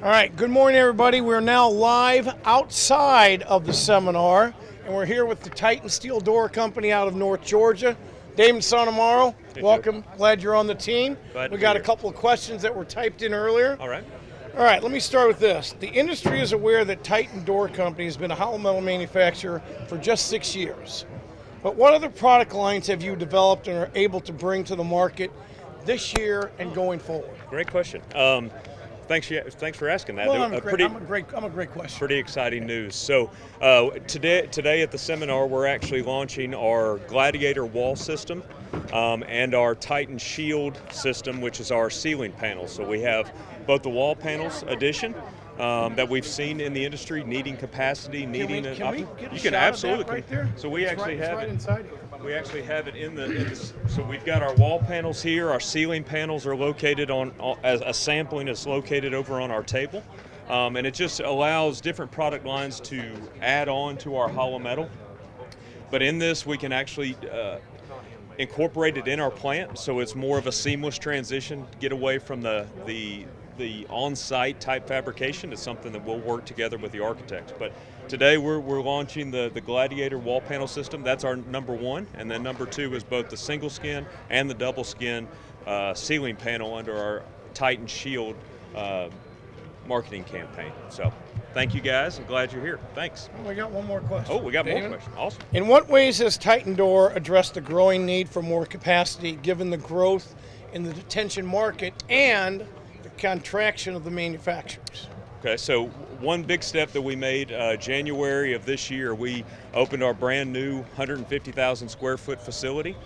All right, good morning, everybody. We're now live outside of the seminar, and we're here with the Titan Steel Door Company out of North Georgia. Damon Sonamaro, welcome. Glad you're on the team. Glad we got a couple of questions that were typed in earlier. All right. All right, let me start with this. The industry is aware that Titan Door Company has been a hollow metal manufacturer for just six years. But what other product lines have you developed and are able to bring to the market this year and going forward? Great question. Um, thanks, thanks for asking that. Well, I'm a, great, pretty, I'm a great, I'm a great question. pretty exciting news. So uh, today, today at the seminar, we're actually launching our Gladiator wall system um, and our Titan Shield system, which is our ceiling panels. So we have both the wall panels edition. Um, that we've seen in the industry, needing capacity, Can we, needing an can we op- get a you shot can absolutely right there? So we It's actually right, have right it. We actually have it in the, in the so we've got our wall panels here. Our ceiling panels are located on as a sampling is located over on our table, um, and it just allows different product lines to add on to our hollow metal. But in this, we can actually uh, incorporate it in our plant, so it's more of a seamless transition. Get away from the the the on-site type fabrication. is something that we'll work together with the architects. But today we're, we're launching the, the Gladiator wall panel system. That's our number one, and then number two is both the single skin and the double skin uh, ceiling panel under our Titan Shield uh, marketing campaign. So. Thank you guys. I'm glad you're here. Thanks. We got one more question. Oh, we got more questions. Awesome. In what ways has Titan Door addressed the growing need for more capacity given the growth in the detention market and the contraction of the manufacturers? Okay, so one big step that we made uh, January of this year, we opened our brand new 150,000 square foot facility.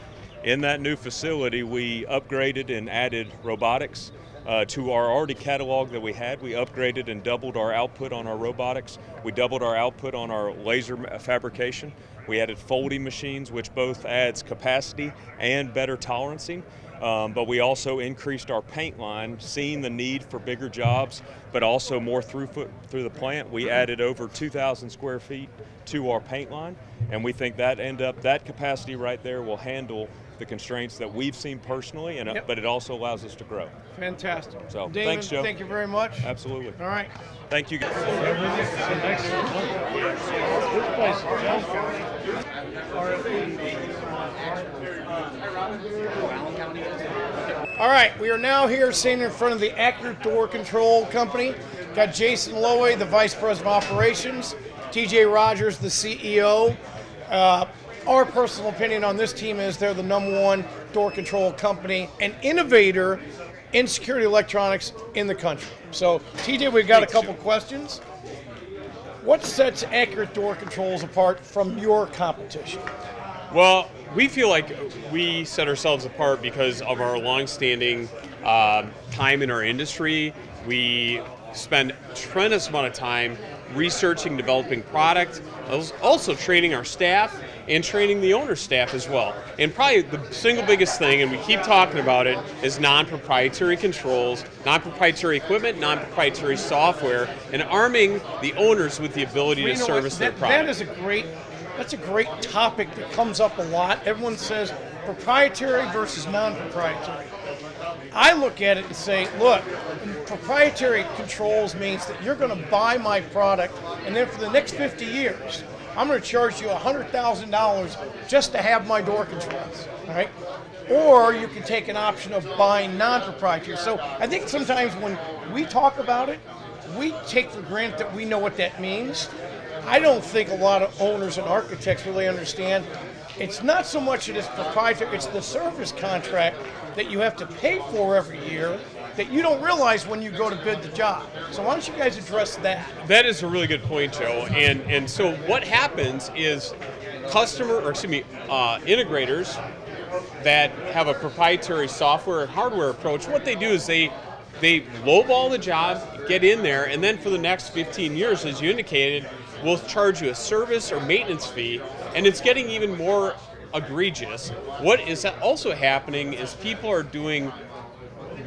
In that new facility, we upgraded and added robotics uh, to our already catalog that we had. We upgraded and doubled our output on our robotics. We doubled our output on our laser fabrication. We added folding machines, which both adds capacity and better tolerancing. Um, but we also increased our paint line, seeing the need for bigger jobs, but also more throughput through the plant. We added over 2,000 square feet to our paint line, and we think that end up that capacity right there will handle the constraints that we've seen personally, and uh, Yep. but it also allows us to grow. Fantastic. So, Damon, thanks, Joe. Thank you very much. Absolutely. All right. Thank you. guys. All right, we are now here sitting in front of the Accurate Door Control Company. Got Jason Lowy, the Vice President of Operations, TJ Rogers, the CEO. Uh, our personal opinion on this team is they're the number one door control company and innovator in security electronics in the country. So, TJ, we've got a couple questions. What sets Accurate Door Controls apart from your competition? Well, we feel like we set ourselves apart because of our longstanding uh, time in our industry. We spend a tremendous amount of time researching, developing product, also training our staff and training the owner staff as well. And probably the single biggest thing, and we keep talking about it, is non-proprietary controls, non-proprietary equipment, non-proprietary software, and arming the owners with the ability Well, to you know what? service their That- product. That is a great. That's a great topic that comes up a lot. Everyone says proprietary versus non-proprietary. I look at it and say, look, proprietary controls means that you're going to buy my product, and then for the next 50 years, I'm going to charge you $100,000 just to have my door controls. Right. Or you can take an option of buying non-proprietary. So I think sometimes when we talk about it, we take for granted that we know what that means. I don't think a lot of owners and architects really understand. It's not so much that it's proprietary, it's the service contract that you have to pay for every year that you don't realize when you go to bid the job. So why don't you guys address that? That is a really good point, Joe. And and so what happens is customer or excuse me, uh, integrators that have a proprietary software and hardware approach, what they do is they they lowball the job, get in there, and then for the next 15 years, as you indicated, will charge you a service or maintenance fee, and it's getting even more egregious. What is also happening is people are doing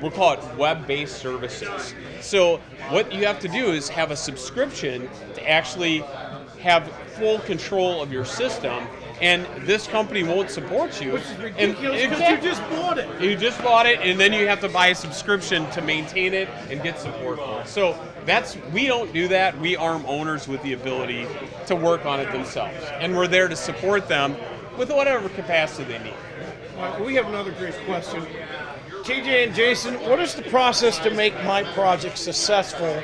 we'll call it web-based services. So what you have to do is have a subscription to actually have full control of your system, and this company won't support you. Which is ridiculous because exactly. you just bought it. You just bought it, and then you have to buy a subscription to maintain it and get support for it. So that's we don't do that. We arm owners with the ability to work on it themselves, and we're there to support them with whatever capacity they need. Right, we have another great question. TJ and Jason, what is the process to make my project successful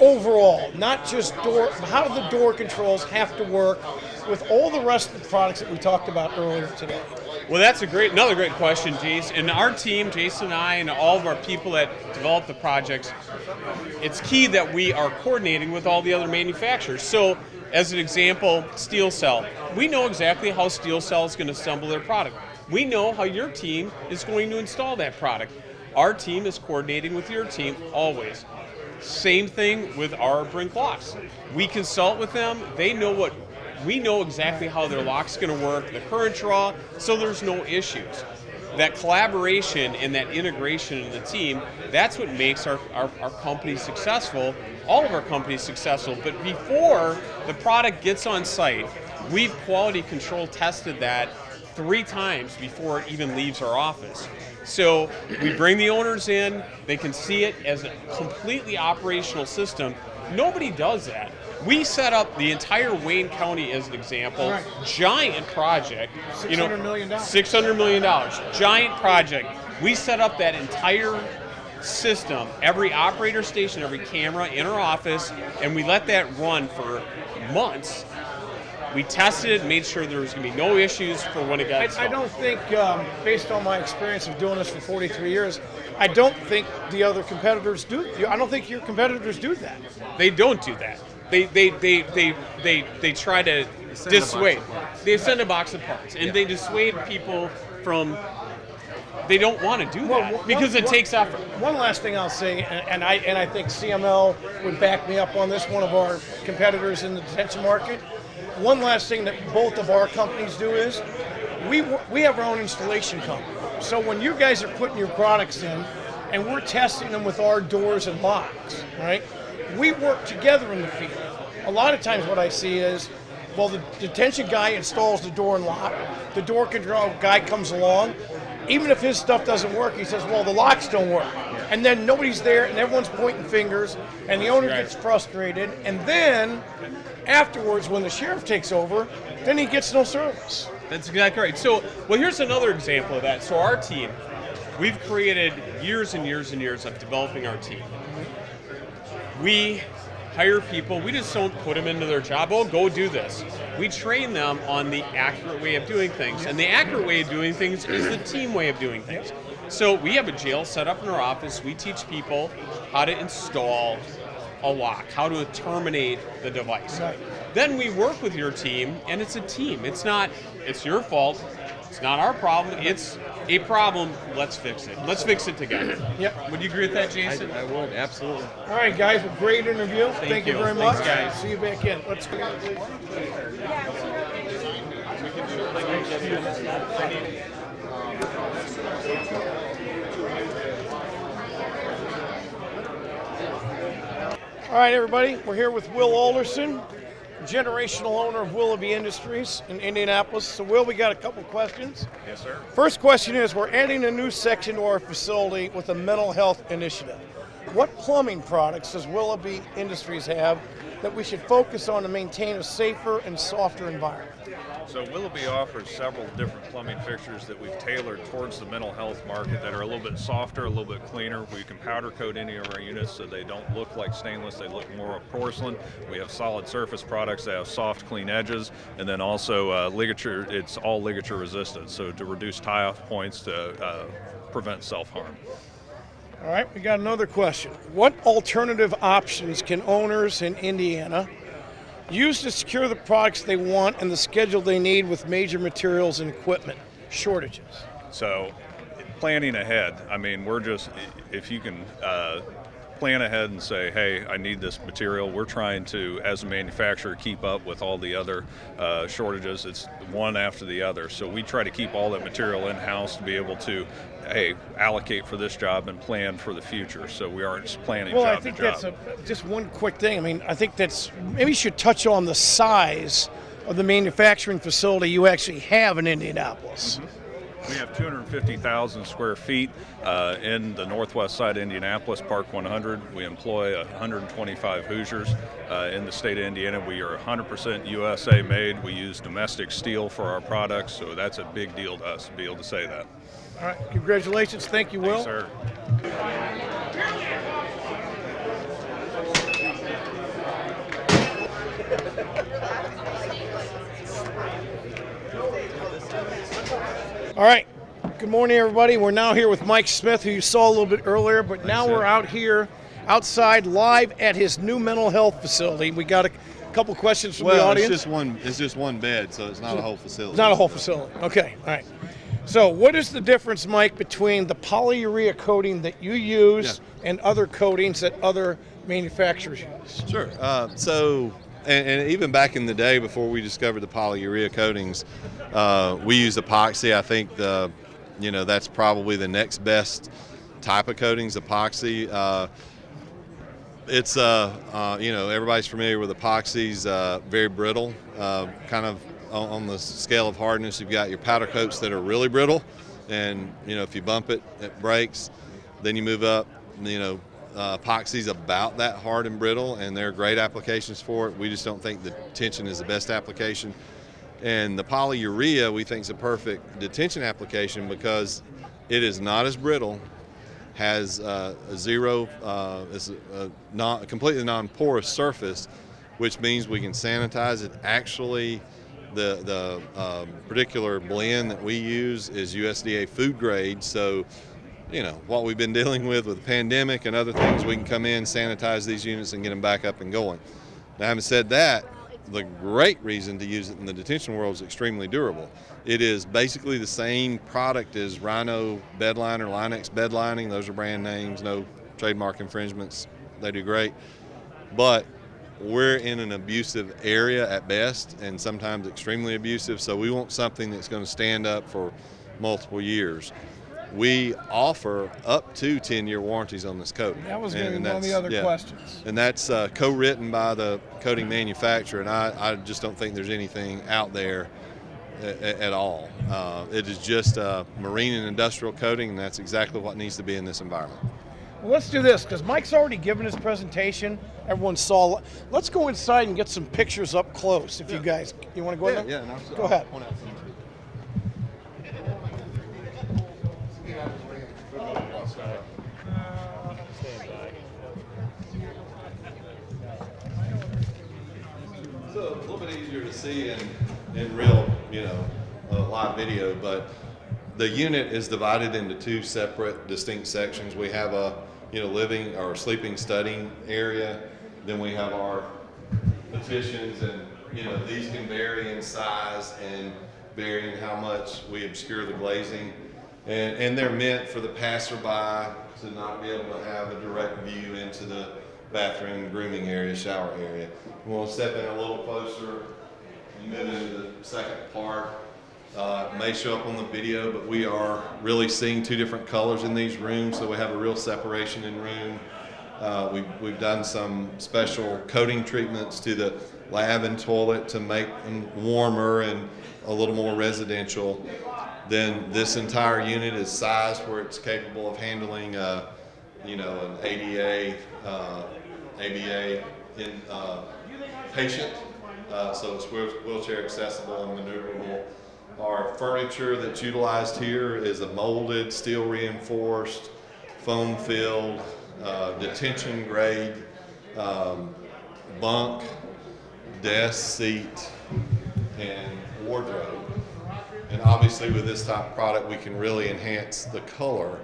overall? Not just door, how do the door controls have to work with all the rest of the products that we talked about earlier today? Well, that's a great, another great question, Jace. And our team, Jason and I, and all of our people that develop the projects, it's key that we are coordinating with all the other manufacturers. So, as an example, Steel Cell. We know exactly how Steel Cell is going to assemble their product. We know how your team is going to install that product. Our team is coordinating with your team always. Same thing with our Brink locks. We consult with them. They know what we know exactly how their lock's going to work, the current draw, so there's no issues. That collaboration and that integration in the team, that's what makes our, our, our company successful, all of our companies successful. But before the product gets on site, we've quality control tested that three times before it even leaves our office. So we bring the owners in, they can see it as a completely operational system. Nobody does that. We set up the entire Wayne County as an example, Right. giant project. you know, $600 million. $600 million, giant project. We set up that entire system, every operator station, every camera in our office, and we let that run for months. We tested it, made sure there was going to be no issues for when it got I, I don't think, um, based on my experience of doing this for 43 years, I don't think the other competitors do. I don't think your competitors do that. They don't do that. They they they they they, they try to send a box dissuade. They send a box of parts, and they dissuade people from. They don't want to do Well, that one- because it one- takes effort. One last thing I'll say, and, and I and I think CML would back me up on this. One of our competitors in the detention market. One last thing that both of our companies do is we we have our own installation company. So when you guys are putting your products in, and we're testing them with our doors and locks, right? We work together in the field. A lot of times, what I see is. Well, the detention guy installs the door and lock. The door control guy comes along. Even if his stuff doesn't work, he says, "Well, the locks don't work," and then nobody's there, and everyone's pointing fingers, and the owner Right. gets frustrated, and then afterwards, when the sheriff takes over, then he gets no service. That's exactly right. So, well, here's another example of that. So, our team, we've created years and years and years of developing our team. We hire people, we just don't put them into their job, oh, go do this. We train them on the accurate way of doing things. And the accurate way of doing things is the team way of doing things. So, we have a jail set up in our office. We teach people how to install a lock, how to terminate the device. Right. Then we work with your team, and it's a team. It's not, it's your fault. It's not our problem. It's a problem. Let's fix it. Let's fix it together. Yep. Would you agree with that, Jason? I would, absolutely. All right, guys, well, great interview. Thank, you. you. very Thanks, much. guys. See you back in. Let's go. All right, everybody, we're here with Will Alderson, generational owner of Willoughby Industries in Indianapolis. So, Will, we got a couple questions. Yes, sir. First question is We're adding a new section to our facility with a mental health initiative. What plumbing products does Willoughby Industries have that we should focus on to maintain a safer and softer environment? So Willoughby offers several different plumbing fixtures that we've tailored towards the mental health market that are a little bit softer, a little bit cleaner. We can powder coat any of our units so they don't look like stainless, they look more of porcelain. We have solid surface products that have soft, clean edges, and then also uh, ligature, it's all ligature resistant, so to reduce tie-off points to uh, prevent self-harm. All right, we got another question. What alternative options can owners in Indiana use to secure the products they want and the schedule they need with major materials and equipment shortages? So, planning ahead. I mean, we're just if you can uh, plan ahead and say, hey, I need this material. We're trying to, as a manufacturer, keep up with all the other uh, shortages. It's one after the other. So we try to keep all that material in house to be able to, hey, allocate for this job and plan for the future. So we aren't just planning Well, job I think to job. that's a, just one quick thing. I mean, I think that's maybe you should touch on the size of the manufacturing facility you actually have in Indianapolis. We have 250,000 square feet uh, in the northwest side of Indianapolis, Park 100. We employ 125 Hoosiers uh, in the state of Indiana. We are 100% USA made. We use domestic steel for our products, so that's a big deal to us to be able to say that. All right, congratulations. Thank you, Will. Sir. All right. Good morning, everybody. We're now here with Mike Smith, who you saw a little bit earlier, but now we're out here outside live at his new mental health facility. We got a couple questions from the Well, audience. it's just one. It's just one bed, so it's not a whole facility. It's not a whole facility. Okay, all right. So, what is the difference, Mike, between the polyurea coating that you use and other coatings that other manufacturers use? Sure. Uh, so, and, and even back in the day, before we discovered the polyurea coatings, uh, we used epoxy. I think the, you know, that's probably the next best type of coatings, epoxy. Uh, it's uh, uh, you know everybody's familiar with epoxies uh, very brittle uh, kind of on, on the scale of hardness you've got your powder coats that are really brittle and you know if you bump it it breaks then you move up you know uh, epoxy's about that hard and brittle and there are great applications for it we just don't think the tension is the best application and the polyurea we think is a perfect detention application because it is not as brittle has uh, a zero, uh, is a, non, completely non-porous surface, which means we can sanitize it. Actually, the the um, particular blend that we use is USDA food grade, so you know what we've been dealing with with the pandemic and other things, we can come in, sanitize these units, and get them back up and going. Now, having said that, the great reason to use it in the detention world is extremely durable. It is basically the same product as Rhino bedliner, Line-X Bedlining. Those are brand names, no trademark infringements. They do great. But we're in an abusive area at best and sometimes extremely abusive, so we want something that's going to stand up for multiple years. We offer up to 10 year warranties on this coating. That was going to And be one of the other yeah. questions. And that's uh, co-written by the coating manufacturer, and I, I just don't think there's anything out there at, at all. Uh, it is just uh, marine and industrial coating, and that's exactly what needs to be in this environment. Well, let's do this because Mike's already given his presentation. Everyone saw. Let's go inside and get some pictures up close. If you guys, you want to go in there? and I'll- Go ahead. I'll point out some of it. A little bit easier to see in, in real, you know, live video, but the unit is divided into two separate distinct sections. We have a, you know, living or sleeping studying area. Then we have our petitions and, you know, these can vary in size and vary in how much we obscure the glazing. And, and they're meant for the passerby to not be able to have a direct view into the bathroom, grooming area, shower area. We'll step in a little closer and move into the second part. Uh, may show up on the video, but we are really seeing two different colors in these rooms, so we have a real separation in room. Uh, we've, we've done some special coating treatments to the lab and toilet to make them warmer and a little more residential. Then this entire unit is sized where it's capable of handling, uh, you know, an ADA, uh, ABA in, uh, patient. Uh, so it's wheelchair accessible and maneuverable. Our furniture that's utilized here is a molded, steel reinforced, foam filled, uh, detention grade, um, bunk, desk, seat, and wardrobe. And obviously with this type of product, we can really enhance the color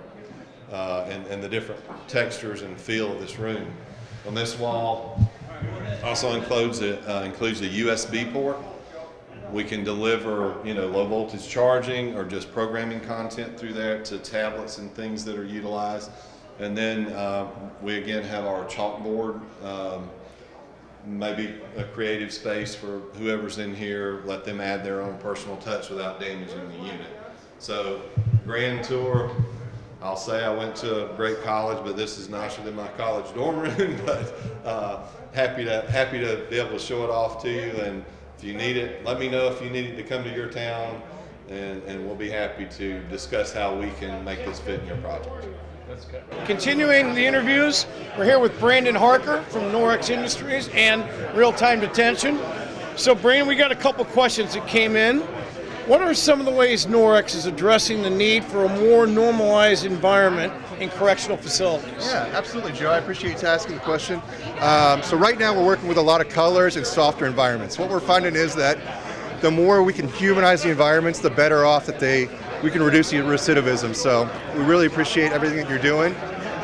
uh, and, and the different textures and feel of this room. On this wall also includes a, uh, includes a USB port. We can deliver, you know, low voltage charging or just programming content through there to tablets and things that are utilized. And then uh, we again have our chalkboard, um, maybe a creative space for whoever's in here, let them add their own personal touch without damaging the unit. So, grand tour. I'll say I went to a great college, but this is nicer than my college dorm room. but uh, happy to happy to be able to show it off to you. And if you need it, let me know if you need it to come to your town, and, and we'll be happy to discuss how we can make this fit in your project. Continuing the interviews, we're here with Brandon Harker from Norix Industries and Real Time Detention. So, Brandon, we got a couple questions that came in. What are some of the ways Norix is addressing the need for a more normalized environment in correctional facilities? Yeah, absolutely, Joe. I appreciate you asking the question. Um, so right now we're working with a lot of colors and softer environments. What we're finding is that the more we can humanize the environments, the better off that they we can reduce the recidivism. So we really appreciate everything that you're doing.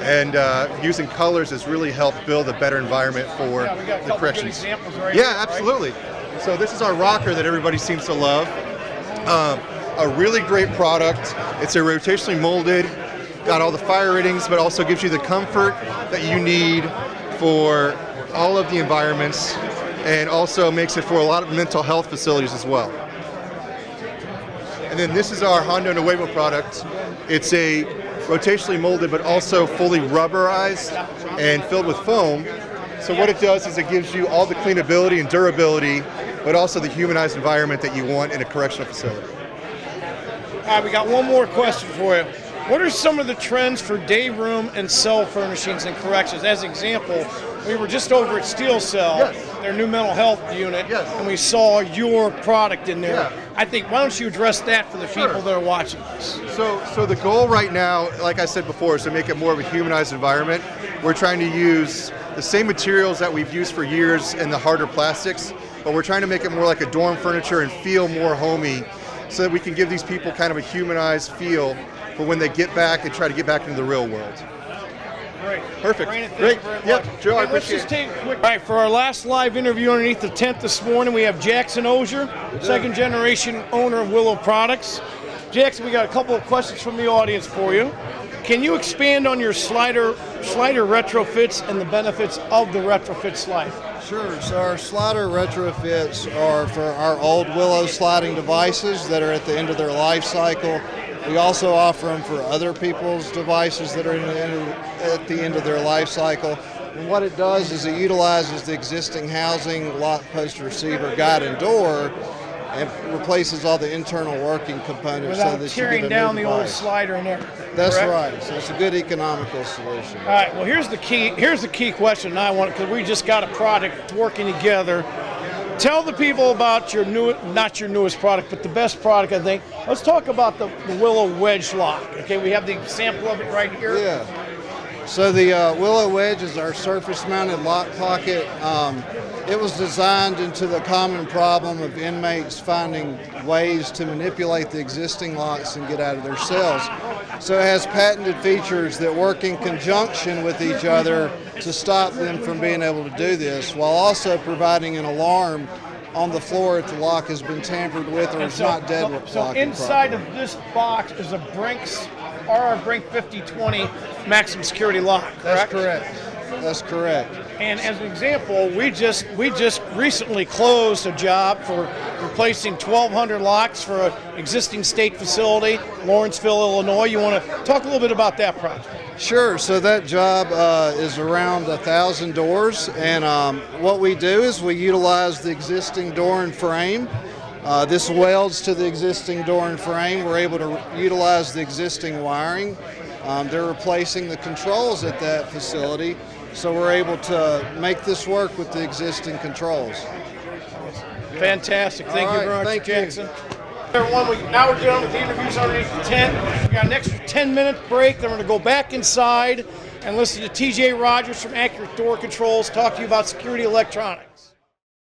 And uh, using colors has really helped build a better environment for Yeah, the corrections. examples right yeah, here, right? absolutely. So this is our rocker that everybody seems to love. Um, a really great product. It's a rotationally molded, got all the fire ratings, but also gives you the comfort that you need for all of the environments, and also makes it for a lot of mental health facilities as well. And then this is our Honda Nuevo product. It's a rotationally molded, but also fully rubberized and filled with foam. So what it does is it gives you all the cleanability and durability, but also the humanized environment that you want in a correctional facility. All right, we got one more question for you. What are some of the trends for day room and cell furnishings and corrections? As an example, we were just over at Steel Cell, Yes. their new mental health unit, Yes. and we saw your product in there. Yeah. I think, why don't you address that for the Sure. people that are watching this? So, so the goal right now, like I said before, is to make it more of a humanized environment. We're trying to use the same materials that we've used for years in the harder plastics, but we're trying to make it more like a dorm furniture and feel more homey, so that we can give these people kind of a humanized feel for when they get back and try to get back into the real world. Great. Perfect. Brandon, Great. Yep. Joe, I Okay, let's just take a quick. All right, for our last live interview underneath the tent this morning, we have Jackson Ozier, second generation owner of Willo Products. Jackson, we got a couple of questions from the audience for you. Can you expand on your slider slider retrofits and the benefits of the retrofit slider? Sure. So our slider retrofits are for our old Willo sliding devices that are at the end of their life cycle. We also offer them for other people's devices that are at the end of their life cycle. And what it does is it utilizes the existing housing, lock, post, receiver, guide, and door, and replaces all the internal working components so Without that you tearing get down the old slider and everything. That's correct? right. So it's a good economical solution. All right. Well, here's the key. Here's the key question I want because we just got a product working together. Tell the people about your new, not your newest product, but the best product I think. Let's talk about the, the Willo Wedge Lock. Okay, we have the sample of it right here. Yeah. So the uh, Willo Wedge is our surface-mounted lock pocket. Um, it was designed into the common problem of inmates finding ways to manipulate the existing locks and get out of their cells. So it has patented features that work in conjunction with each other to stop them from being able to do this, while also providing an alarm on the floor if the lock has been tampered with or And is not dead so, so inside of this box is a Brinks RR Brink 5020 maximum security lock. That's Correct. correct. That's correct. And as an example, we just we just recently closed a job for replacing 1,200 locks for an existing state facility, Lawrenceville, Illinois. You want to talk a little bit about that project? Sure. So that job uh, is around a thousand doors, and um, what we do is we utilize the existing door and frame. Uh, this welds to the existing door and frame. We're able to utilize the existing wiring. Um, they're replacing the controls at that facility, so we're able to make this work with the existing controls. Fantastic. Thank All you right, very much, thank you. Jackson. Everyone, we, now we're done with the interviews underneath the tent. We got an extra 10 minute break. Then we're going to go back inside and listen to TJ Rogers from Accurate Door Controls talk to you about security electronics.